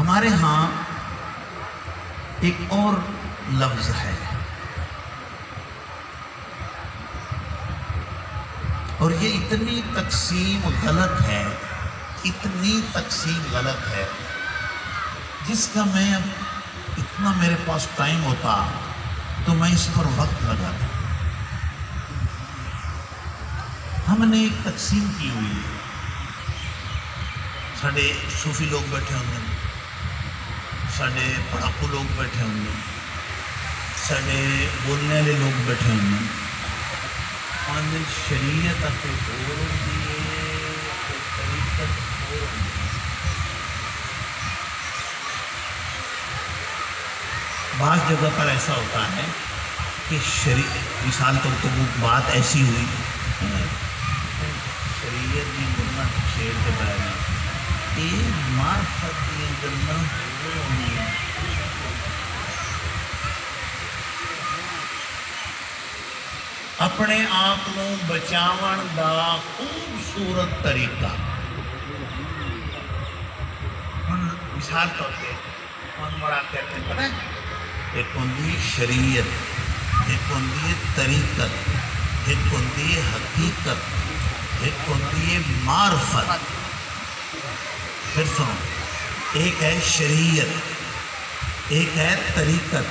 ہمارے ہاں ایک اور لفظ ہے۔ اور یہ اتنی تقسیم غلط ہے، اتنی تقسیم غلط ہے، جس کا میں اب اتنا میرے پاس ٹائم ہوتا تو میں اس پر وقت لگاتا۔ ہم نے ایک تقسیم کی ہوئی ہے۔ سڈے صوفی لوگ بیٹھے ہوں گے۔ سڈے پڑھاکو لوگ بیٹھے ہوں گے سڈے بولنے والے لوگ بیٹھے ہوں گے آدھے شریعت اپنے ہور ہوندی ہے طریقت ہور ہوندی ہے بعض جگہ پر ایسا ہوتا ہے کہ شری مثال طور تو وہ بات ایسی ہوئی شریعت کی گنا شیر کے بارے میں اپنے آپ کو بچاون دا خوبصورت طریقہ۔ ہن مثال طور پہ ہن بڑا کہتے ہیں پتہ ایک ہوندی شریعت، ایک ہوندی طریقت، ایک ہوندی حقیقت، ایک ہوندی معرفت۔ پھر سنو ایک ہے شریعت ایک ہے طریقت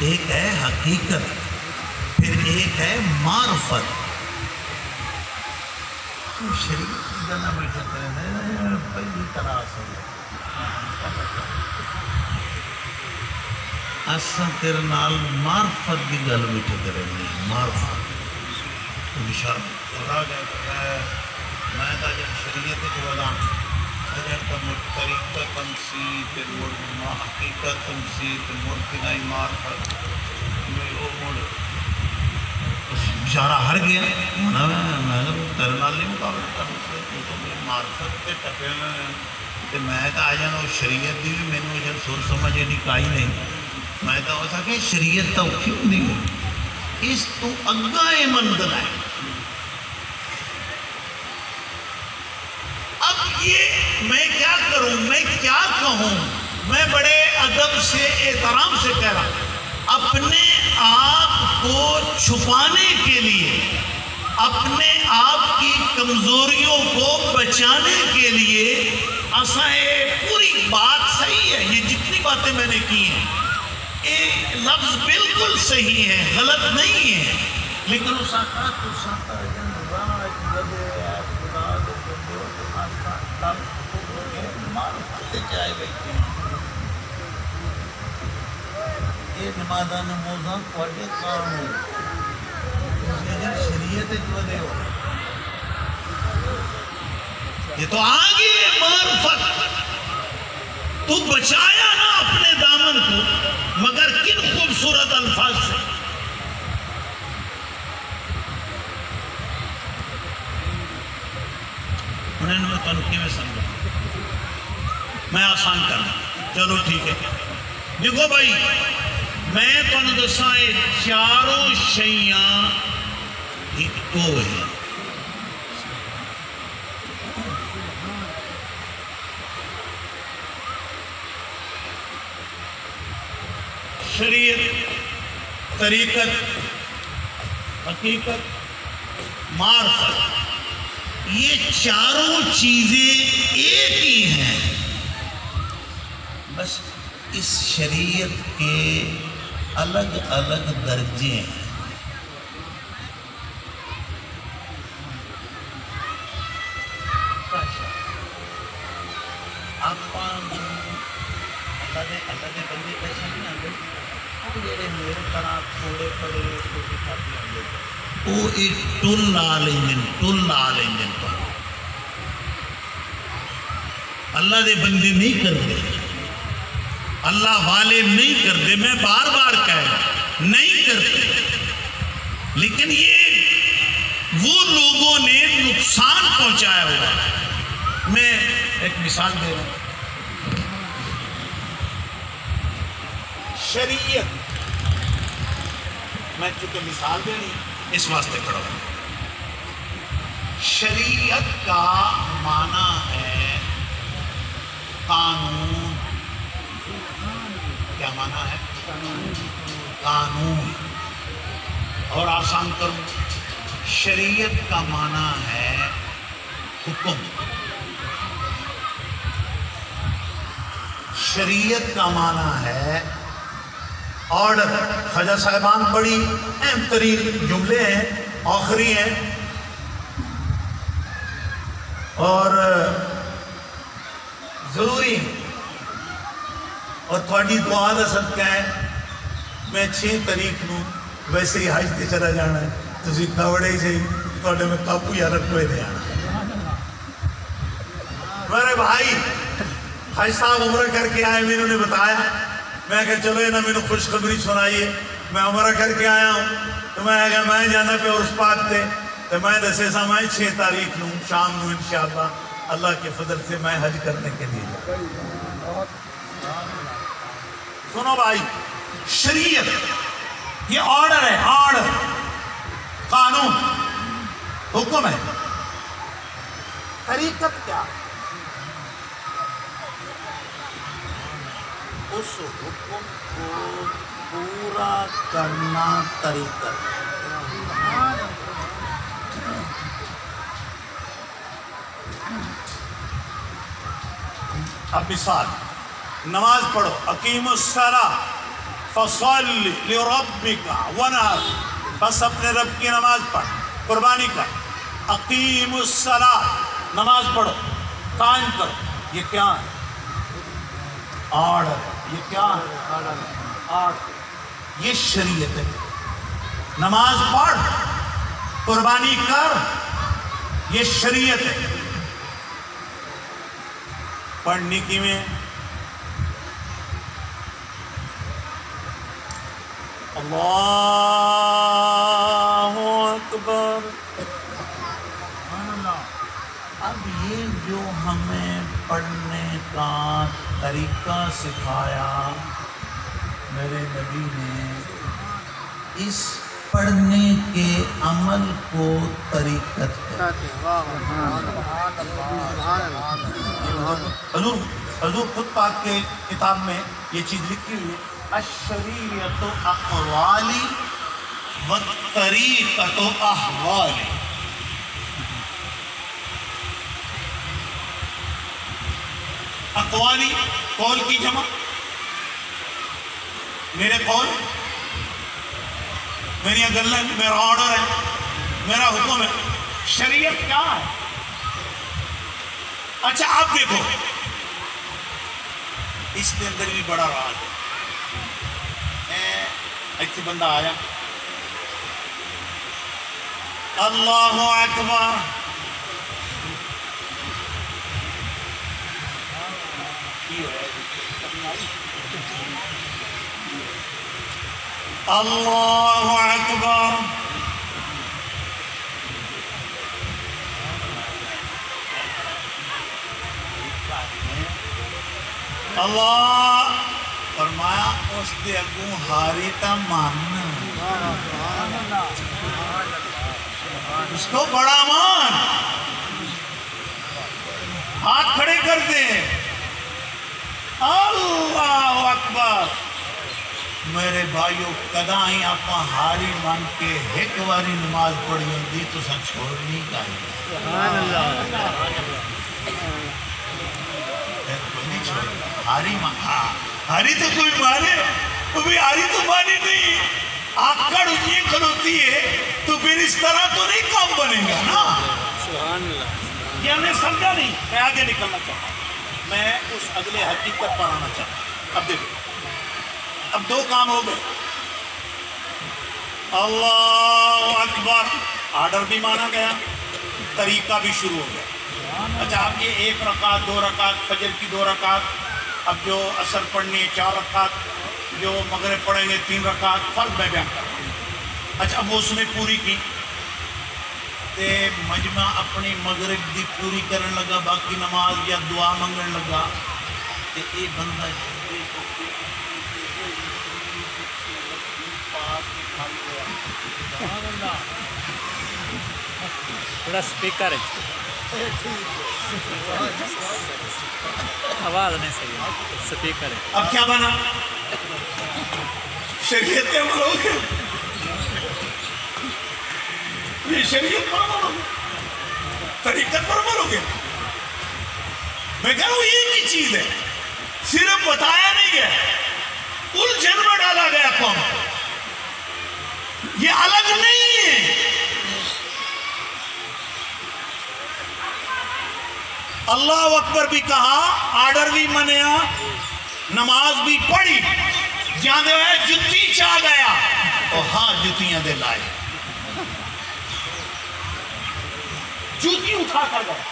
ایک ہے حقیقت پھر ایک ہے معرفت۔ شریعت جانا پہلی کلاس ہو اساں تیرے نال معرفت دی گل بیٹھے کریں گے معرفت۔ میں شریعت جو ودا اگر تم طریقت تم ما حقیقت تم سی تے مڑ کنائی معرفت میں او مڑ بشارہ ہر گیا میں میں تیرے نال نہیں مقابلہ کر سکتا تو میری معرفت تے ٹپے تے میں تا آ جانا شریعت دی بھی مینوں جن سر سمجھ نہیں کائی نہیں میں تو ہو سکے شریعت تو کیوں نہیں اس تو اگا یہ منزل ہے اب یہ میں کیا کروں؟ میں کیا کہوں؟ میں بڑے ادب سے، احترام سے کہہ رہا ہوں۔ اپنے آپ کو چھپانے کے لیے، اپنے آپ کی کمزوریوں کو بچانے کے لیے یہ پوری بات صحیح ہے۔ یہ جتنی باتیں میں نے کی ہیں یہ لفظ بالکل صحیح ہے غلط نہیں ہے لیکن اس آقا تو ساتا جن راج لگے خدا دے بندے تو آقا لفظ کو کے معرفت جائے بیٹھے یہ نمازہ نموزہ کوڑے کام ہو یہ شریعت جو ہو یہ تو آگے معرفت۔ تو بچایا نا اپنے دامن کو، مگر کن خوبصورت الفاظ سے۔ انہیں میں تنقی میں سمجھا میں آسان کرنا چلو ٹھیک ہے۔ دیکھو بھائی، میں تمہیں دساں، یہ چاروں شیاں ایک کو ہیں۔ شریعت، طریقت، حقیقت، معرفت، یہ چاروں چیزیں ایک ہی ہیں۔ بس اس شریعت کے الگ الگ درجے ہیں۔ آپ اللہ اللہ بندے نہیں آتے وہ اللہ دے بندے نہیں کرتے۔ اللہ والے نہیں کرتے، میں بار بار کہہ نہیں کرتے۔ لیکن یہ وہ لوگوں نے نقصان پہنچایا ہوا میں ایک مثال دے رہا ہوں۔ شریعت، میں چونکہ مثال دینی اس واسطے کھڑا ہوں۔ شریعت کا معنی ہے قانون کیا مانا ہے؟ قانون۔ اور آسان کروں شریعت کا معنی ہے حکم۔ شریعت کا معنی ہے آرڈر۔ خجا صاحبان بڑی اہم ترین جملے ہیں، آخری ہیں۔ اور ضروری ہیں۔ اور تھوڑی دعا دا صدقہ ہے۔ میں چھ تاریخ نو ویسے ہی حج تے چلا جانا ہے۔ تسی کاوڑے ہی سے تھوڑے میں کاپو یا رکھوے دے آنا۔ میرے بھائی، حج صاحب عمرہ کر کے آئے، میں انہوں نے بتایا۔ میں کہا، چلو نا میں نے خوشخبری سنائیے میں عمرہ کر کے آیا ہوں۔ تو میں کہا، میں جانا پہ عرص پاک تے۔ تو میں دسے، سا میں چھ تاریخ نوں شام نوں انشاءاللہ اللہ کے فضل سے میں حج کرنے کے لیے جاؤں۔ سنو بھائی، شریعت، یہ آرڈر ہے آرڈر قانون، حکم ہے۔ طریقت کیا؟ اس حکم کو پورا کرنا طریقت اب مثال۔ نماز پڑھو عقیم الصلاح فصل لربک ونہر، بس اپنے رب کی نماز پڑھ، قربانی کر۔ عقیم الصلاح نماز پڑھو، قائم کرو، یہ کیا ہے؟ آرڈر یہ کیا ہے؟ یہ شریعت ہے۔ نماز پڑھ، قربانی کر، یہ شریعت ہے۔ پڑھنے کی میں اللہ اکبر اب یہ جو ہمیں پڑھنے کا طریقہ سکھایا میرے نبی نے اس پڑھنے کے عمل کو طریقت حضور حضور خود پاک کے کتاب میں یہ چیز لکھی ہوئی ہے۔ الشریعت اقوالی و طریقت احوالی اقوالی قول کی جمع. میرے قول میری گلیں میرا آرڈر ہے، میرا حکم ہے. شریعت کیا ہے؟ اچھا آپ دیکھو۔ اس کے اندر بھی بڑا راز ہے۔ ایسے بندہ آیا۔ اللہ اکبر۔ اللہ اکبر۔ اللہ فرمایا اس دے اگوں ہاری تا ماننا اس کو بڑا مان ہاتھ کھڑے کر دے اللہ اکبر۔ میرے بھائیو کدا ہی آپ ہاری مان کے ایک واری نماز پڑھی ہوندی تو سن چھوڑنی چاہیے ہاری مان ہاں ہاری تو کوئی تو بھی ہاری تو مانی نہیں۔ آکڑ یہ کھلوتی ہے تو پھر اس طرح تو نہیں کام بنے گا نا۔ یہ ہمیں سمجھا نہیں۔ میں آگے نکلنا چاہتا ہوں۔ میں اس اگلے حقیقت پر آنا چاہتا ہوں۔ اب دیکھو۔ اب دو کام ہو گئے۔ اللہ اکبر۔ آرڈر بھی مانا گیا طریقہ بھی شروع ہو گیا۔ اچھا اب یہ ایک رکعت دو رکعت فجر کی دو رکعت۔ اب جو اثر پڑھنی ہے چار رکعت جو مغرب پڑھیں گے تین رکعت فرق میں بیان اچھا اب اس نے پوری کی۔ تے مجمع اپنی مغرب دی پوری کرن لگا باقی نماز یا دعا منگن لگا۔ تے اے بندہ تھوڑا سپیکر ہے۔ آواز نہیں صحیح ہے سپیکر ہے اب کیا بنا؟ شریعت کے عمل ہو یہ شریعت پر عمل ہو طریقت پر عمل ہو میں کہہ رہا ہوں، یہ کی چیز ہے۔ صرف بتایا نہیں گیا۔ الجھن میں ڈالا گیا قوم یہ الگ نہیں ہے۔ اللہ اکبر بھی کہا، آرڈر بھی منیا، نماز بھی پڑھی جہاں دے ہوئے جتی چاہ گیا، اور ہاں جتیاں دے لائے۔ جوتی اٹھا کر گیا،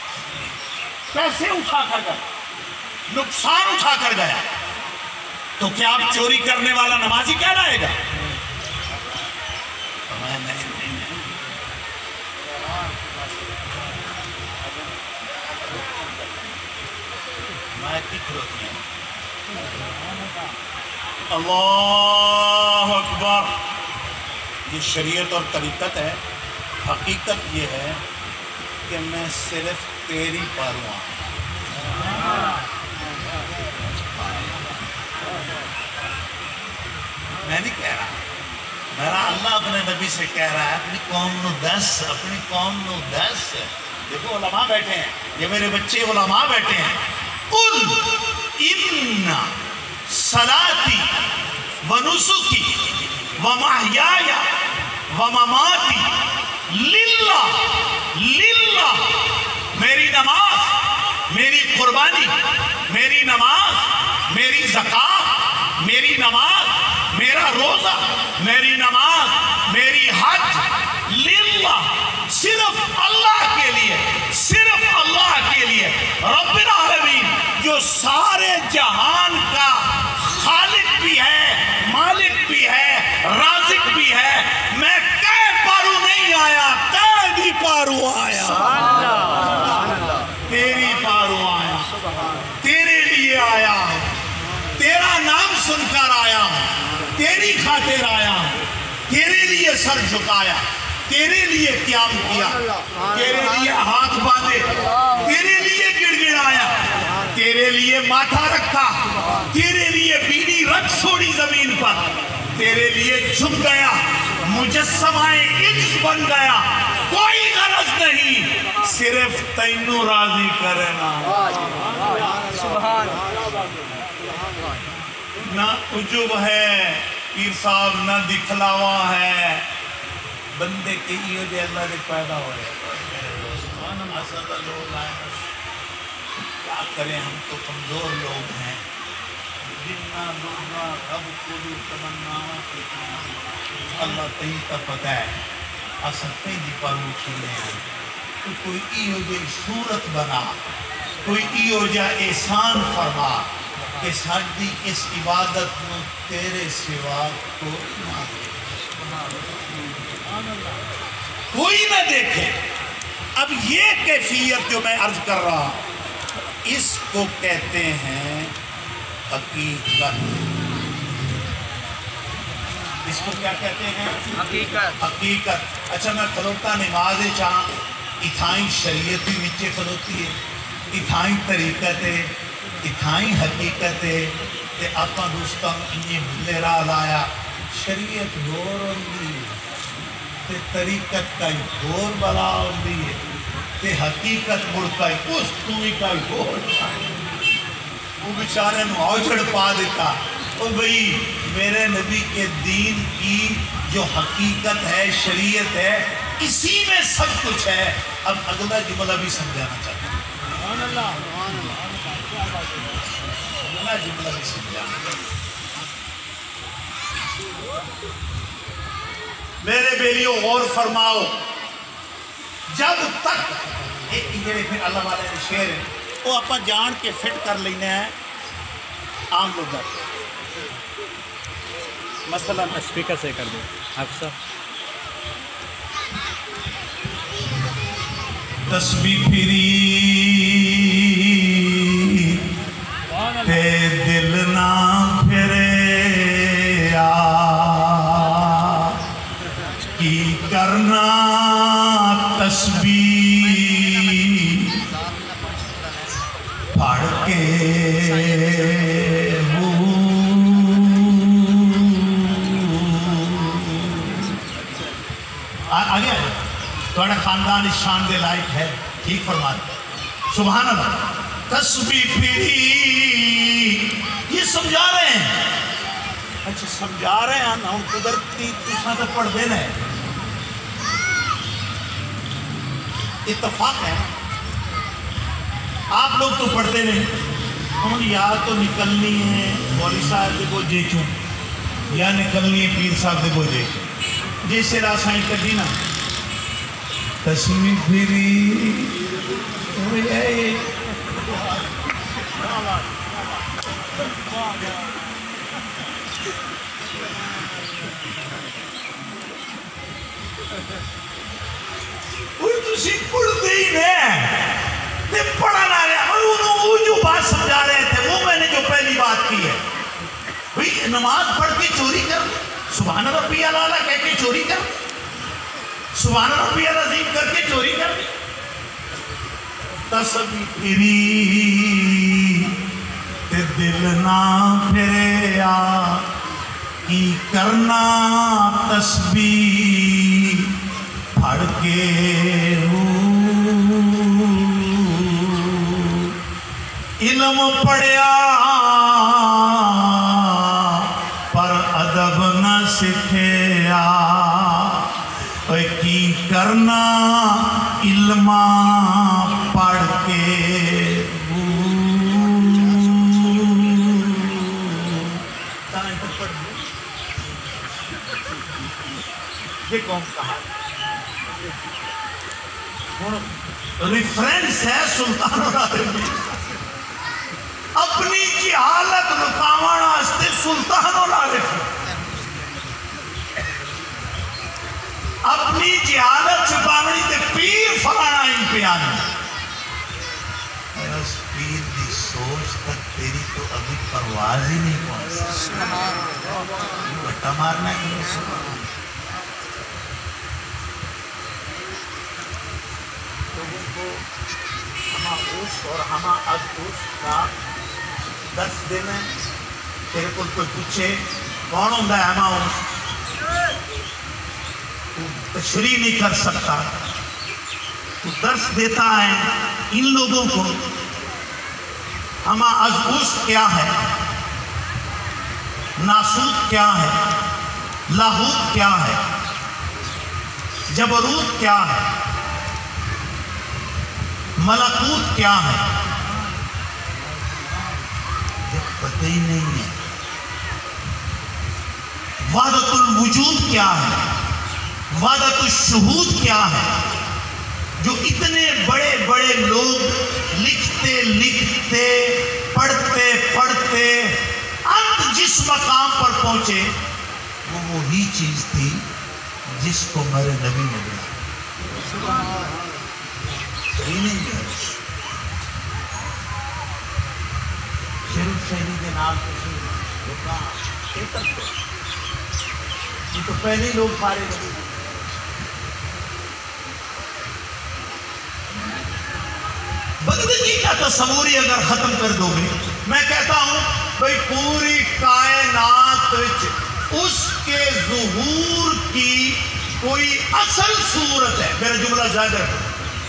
پیسے اٹھا کر گیا، نقصان اٹھا کر گیا۔ تو کیا آپ چوری کرنے والا نمازی کہلائے گا؟ میں کی کھلوتی ہیں اللہ اکبر یہ شریعت اور طریقت ہے، حقیقت یہ ہے کہ میں صرف تیری پارواں میں نہیں کہہ رہا۔ میرا اللہ اپنے نبی سے کہہ رہا ہے، اپنی قوم نو دس، اپنی قوم نو دس۔ دیکھو، علماء بیٹھے ہیں۔ یہ میرے بچے علماء بیٹھے ہیں۔ قل ان صلاتی و نسکی و محیایا و مماتی للہ للہ میری نماز، میری قربانی، میری نماز، میری زکاة میری نماز، میرا روزہ، میری نماز، میری حج۔ للہ، صرف اللہ کے لیے صرف اللہ کے لیے رب العالمین جو سارے جہان کا خالق بھی ہے، مالک بھی ہے، رازق بھی ہے۔ میں کئے پارو نہیں آیا کئے بھی پارو آیا۔ تیری پارو آیا، تیرے لیے آیا۔ تیرا نام سن کر آیا، تیری خاطر آیا۔ تیرے لیے سر جھکایا، تیرے لیے قیام کیا۔ تیرے لیے ہاتھ باندھے، تیرے لیے گڑ گڑایا۔ تیرے لیے ماتھا رکھا، تیرے لیے بیڑی رکھ چھوڑی زمین پر، تیرے لیے جھک گیا مجسمائے عجز بن گیا، کوئی غرض نہیں، صرف تینو راضی کرنا۔ نہ عجب ہے، پیر صاحب، نہ دکھلاوا ہے۔ بندے کے یہ جو اللہ نے پیدا ہو کیا کریں ہم تو کمزور لوگ ہیں۔ جنہ لوگا رب کو بھی تمنا اللہ تین کا پتہ ہے۔ اصل کئی دی پر اٹھنے ہیں۔ تو کوئی ایو جو صورت بنا، کوئی ایو جا احسان فرما کہ ساڑی اس عبادت میں تیرے سوا کوئی نہ کوئی نہ دیکھے۔ اب یہ کیفیت جو میں عرض کر رہا ہوں اس کو کہتے ہیں حقیقت اس کو کیا کہتے ہیں؟ حقیقت حقیقت اچھا میں کھلوتا نماز چاہاں اتھائیں شریعتی نیچے کھلوتی ہے اتھائیں طریقت ہے اتھائیں حقیقت ہے تے آپا دوستاں انہیں بھلے راہ لایا۔ شریعت گور ہوندی ہے تے طریقت کا ہی گور بلا ہوندی ہے۔ تے حقیقت مڑکا ہی اس توی کا ہی گور وہ بیچارے نو اوجھڑ پا دیتا او بھئی میرے نبی کے دین کی جو حقیقت ہے شریعت ہے اسی میں سب کچھ ہے اب اگلا جملہ بھی سمجھانا چاہتا ہوں اگلا جملہ بھی سمجھانا چاہتا ہوں میرے بیلیوں غور فرماؤ جب تک ایک جڑے پھر اللہ والے نے شعر ہے وہ اپا جان کے فٹ کر لینا ہے عام لوگ مثلا اسپیکر سے کر دو آپ سب تسبیح پھری۔ تھوڑا اس شان دے لائق ہے، ٹھیک فرما سبحان اللہ تسبیح پھری یہ سمجھا رہے ہیں۔ اچھا سمجھا رہے ہیں۔ نا ہم قدرتی تسا تو پڑھ دینا ہے اتفاق ہے۔ آپ لوگ تو پڑھتے نہیں ہم یا تو نکلنی ہے، مولوی صاحب دے کو جے چوں۔ یا نکلنی ہے پیر صاحب دے کو جے جیسے راسائیں کردی نا۔ تسمی پھری اوے اے اوہ تسی پڑھتے ہی نہیں تے پڑھا نہ رہے اور انہوں وہ جو بات سمجھا رہے تھے، وہ میں نے جو پہلی بات کی ہے۔ بھئی نماز پڑھ کے چوری کر، سبحان ربی اللہ کہہ کے چوری کر۔ سبحان ربی العظیم کر کے چوری کر تسبیح پھری تے دل نہ پھریا کی کرنا تسبیح؟ پھڑ کے علم پڑھیا۔ کرنا علم پڑھ کے۔ ریفرنس ہے سلطان اپنی جی جہالت رکاوان واسطے سلطان العالمین اپنی جہالت چھپاونی تے پیر فلانا امتحان اس پیر دی سوچ تک تیری تو ابھی پرواز ہی نہیں پہنچ بٹا مارنا ہے۔ کو ہما اوس اور ہما از اوس کا درس دینا ہے۔ تیرے کو کوئی پوچھے کون ہے ہما اوس؟ تو تشریح نہیں کر سکتا۔ تو درس دیتا ہے ان لوگوں کو۔ ہما از اوس کیا ہے؟ ناسوت کیا ہے؟ لاہوت کیا ہے؟ جبروت کیا ہے؟ ملکوت کیا ہے؟ یہ پتہ ہی نہیں ہے۔ وحدت الوجود کیا ہے؟ وحدت الشہود کیا ہے جو اتنے بڑے بڑے لوگ لکھتے لکھتے پڑھتے پڑھتے انت جس مقام پر پہنچے، وہ وہی چیز تھی جس کو میرے نبی نے دیا نہیں ہے۔ شریف شہری کے نام کسی یہ تو پہلے ہی لوگ پارے بندگی کا تصوری اگر ختم کر دو گے، میں کہتا ہوں بھئی پوری کائنات اس کے ظہور کی کوئی اصل صورت ہے۔ میرا جملہ زیادہ ہے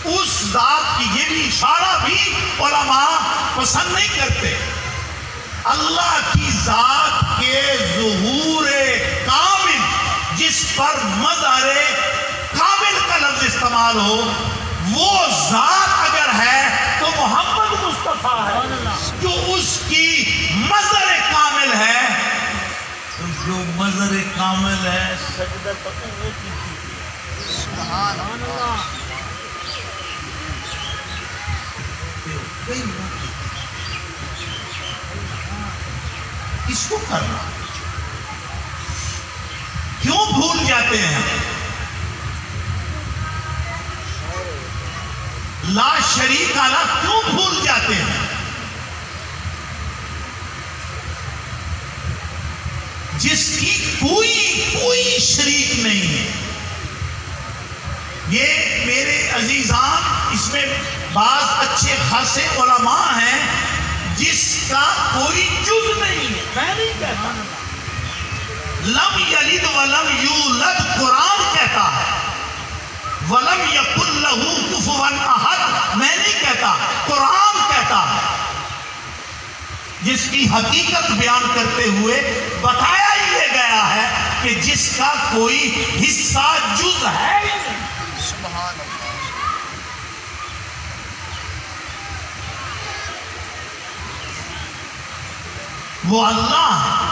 اس ذات کی یہ بھی اشارہ بھی علماء پسند نہیں کرتے۔ اللہ کی ذات کے ظہور کامل، جس پر مظہر کامل کا لفظ استعمال ہو، وہ ذات اگر ہے تو محمد مصطفیٰ ہے۔ جو اس کی مظہر کامل ہے۔ تو جو مظہر کامل ہے۔ سجدہ تک وہ کی کئی موقع کس کو کرنا۔ کیوں بھول جاتے ہیں؟ لا شریک آلہ کیوں بھول جاتے ہیں؟ جس کی کوئی کوئی شریک نہیں ہے۔ یہ میرے عزیزان، اس میں بعض اچھے خاصے علماء ہیں جس کا کوئی جز نہیں ہے۔ میں نہیں کہتا۔ لم یلد ولم یولد قرآن کہتا ہے۔ ولم یقل لہو کفون احد۔ میں نہیں کہتا، قرآن کہتا۔ ہے جس کی حقیقت بیان کرتے ہوئے بتایا ہی یہ گیا ہے کہ جس کا کوئی حصہ جز ہے سبحان اللہ وہ اللہ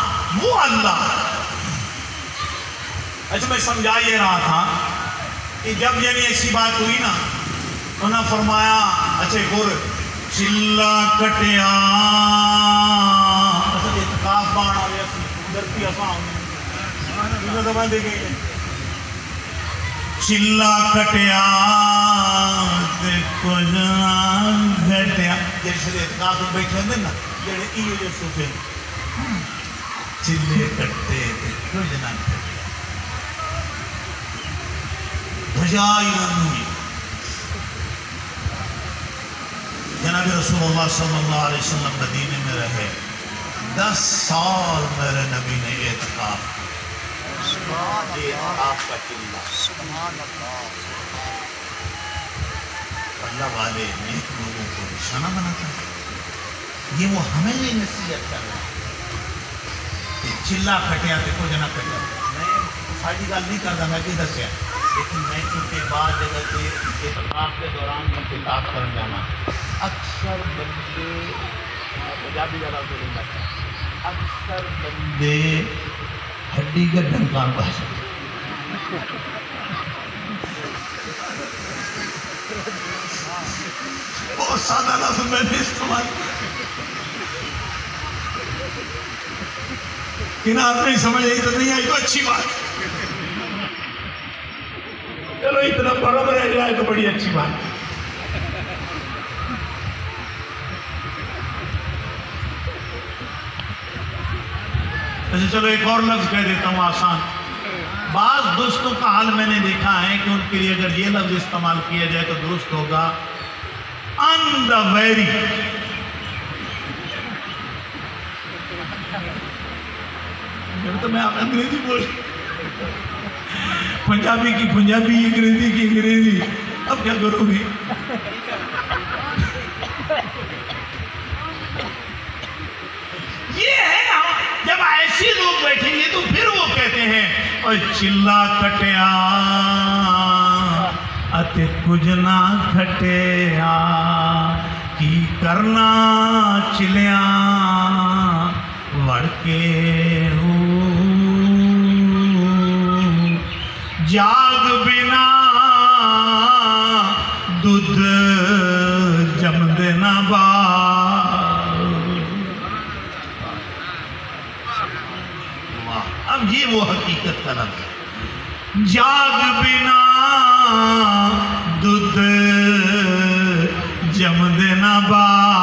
وہ اللہ۔ اچھا میں سمجھا یہ رہا تھا کہ جب یعنی ایسی بات ہوئی نا، انہوں نے فرمایا اچھا گر چلا کٹیا۔ اصل اتقاف بان آ گیا ادھر بھی آسان انہوں نے دے گئے چلا کٹیا تے کچھ نہ گھٹیا اتقاف میں بیٹھے ہوندے نا جڑے ایو جو صوفے۔ چلے کٹتے تے گھٹیا۔ بجائی ہوئی جناب رسول اللہ صلی اللہ علیہ وسلم مدینے میں رہے دس سال میرے نبی نے اعتقاف اللہ والے نیک لوگوں کو نشانہ بناتا ہے یہ وہ ہمیں نہیں نصیحت کر رہا ہے کہ چلا کٹیا تے کچھ نہ کٹیا میں ساری گل نہیں کرتا میں کی دسیا لیکن میں چونکہ بعد جگہ سے اعتقاف کے دوران میں کتاب کرنے جانا، اکثر بندے پنجابی والا کو نہیں لگتا اکثر بندے ہڈی کا ڈھنکان ڈنکان بھاشا بہت سادہ لفظ میں نے استعمال کیا۔ کنار نہیں سمجھ آئی تو نہیں آئی تو اچھی بات۔ چلو اتنا برابر رہ جائے تو بڑی اچھی بات اچھا چلو ایک اور لفظ کہہ دیتا ہوں آسان بعض دوستوں کا حال میں نے دیکھا ہے کہ ان کے لیے اگر یہ لفظ استعمال کیا جائے تو درست ہوگا ان دا ویری تو میں آپ انگریزی بول پنجابی کی پنجابی انگریزی کی انگریزی اب کیا کروں گی یہ ہے جب ایسے لوگ بیٹھیں گے تو پھر وہ کہتے ہیں اور چلا کٹیا اتے کچھ نہ کھٹیا کی کرنا چلیا وڑ کے ہو جاگ بنا، دودھ جم دینا با۔ اب یہ وہ حقیقت کا ہے۔ جاگ بنا، دودھ جم دینا باؤ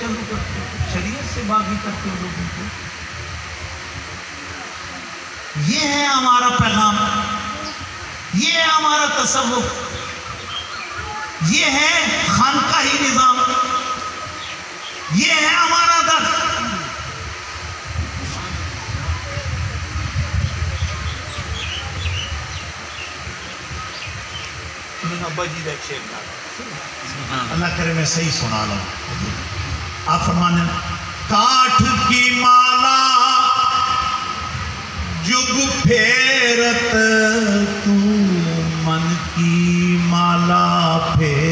چالو کرتے شریعت سے باغی کرتے لوگوں کو۔ یہ ہے ہمارا پیغام۔ یہ ہے ہمارا تصوف۔ یہ ہے خانقاہی نظام۔ یہ ہے ہمارا درد ابا جی کا ایک اللہ کرے میں صحیح سنا لوں۔ آپ فرمانے ہیں کاٹھ کی مالا جگ پھیرت تو من کی مالا پھیرت